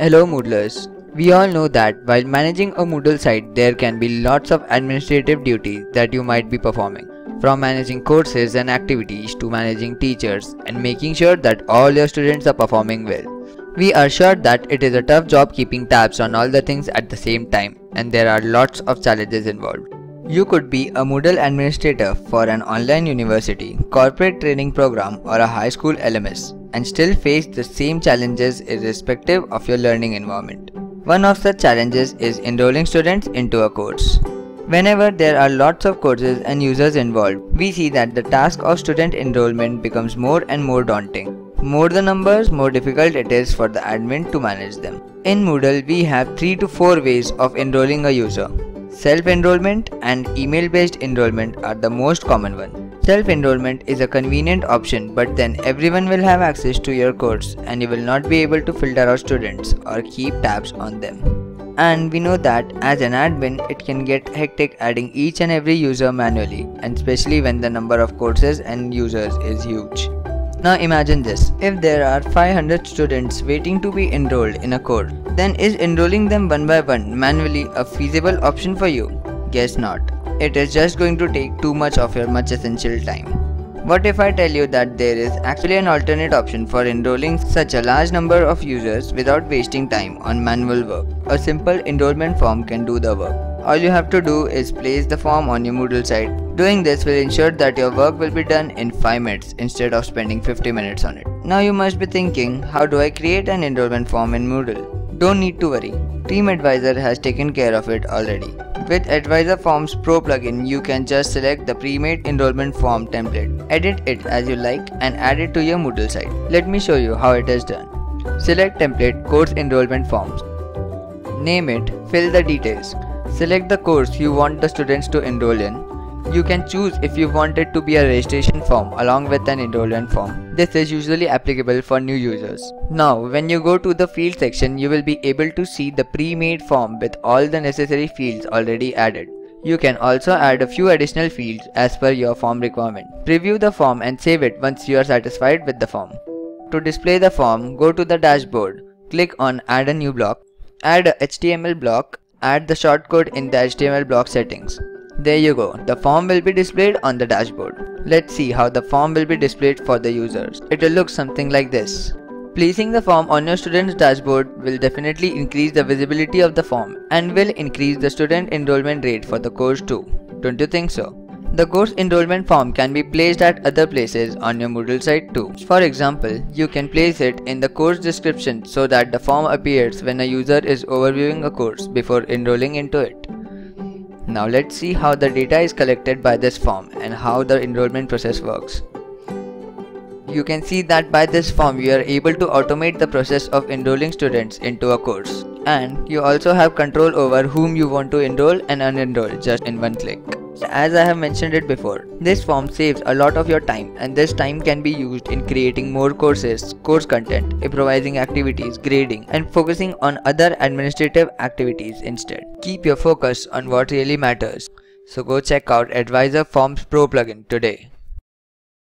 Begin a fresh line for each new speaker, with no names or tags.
Hello Moodlers. We all know that while managing a Moodle site, there can be lots of administrative duties that you might be performing. From managing courses and activities to managing teachers and making sure that all your students are performing well. We are sure that it is a tough job keeping tabs on all the things at the same time and there are lots of challenges involved. You could be a Moodle administrator for an online university, corporate training program or a high school LMS and still face the same challenges irrespective of your learning environment. One of such challenges is enrolling students into a course. Whenever there are lots of courses and users involved, we see that the task of student enrollment becomes more and more daunting. More the numbers, more difficult it is for the admin to manage them. In Moodle, we have 3 to 4 ways of enrolling a user. Self-enrollment and email-based enrollment are the most common one. Self-enrollment is a convenient option but then everyone will have access to your course and you will not be able to filter out students or keep tabs on them. And we know that as an admin, it can get hectic adding each and every user manually and especially when the number of courses and users is huge. Now imagine this, if there are 500 students waiting to be enrolled in a course, then is enrolling them one by one manually a feasible option for you? Guess not it is just going to take too much of your much essential time. What if I tell you that there is actually an alternate option for enrolling such a large number of users without wasting time on manual work? A simple enrollment form can do the work. All you have to do is place the form on your Moodle site. Doing this will ensure that your work will be done in 5 minutes instead of spending 50 minutes on it. Now you must be thinking, how do I create an enrollment form in Moodle? Don't need to worry, Team Edwiser has taken care of it already. With Edwiser Forms Pro plugin, you can just select the pre-made enrollment form template, edit it as you like and add it to your Moodle site. Let me show you how it is done. Select template course enrollment forms. Name it, fill the details. Select the course you want the students to enroll in. You can choose if you want it to be a registration form along with an enrollment form. This is usually applicable for new users. Now, when you go to the field section, you will be able to see the pre-made form with all the necessary fields already added. You can also add a few additional fields as per your form requirement. Preview the form and save it once you are satisfied with the form. To display the form, go to the dashboard. Click on add a new block. Add a HTML block. Add the shortcode in the HTML block settings. There you go, the form will be displayed on the dashboard. Let's see how the form will be displayed for the users. It will look something like this. Placing the form on your student's dashboard will definitely increase the visibility of the form and will increase the student enrollment rate for the course too. Don't you think so? The course enrollment form can be placed at other places on your Moodle site too. For example, you can place it in the course description so that the form appears when a user is overviewing a course before enrolling into it. Now let's see how the data is collected by this form and how the enrollment process works. You can see that by this form you are able to automate the process of enrolling students into a course. And you also have control over whom you want to enroll and unenroll just in one click. As I have mentioned it before, this form saves a lot of your time and this time can be used in creating more courses, course content, improvising activities, grading and focusing on other administrative activities instead. Keep your focus on what really matters. So go check out Edwiser Forms Pro plugin today.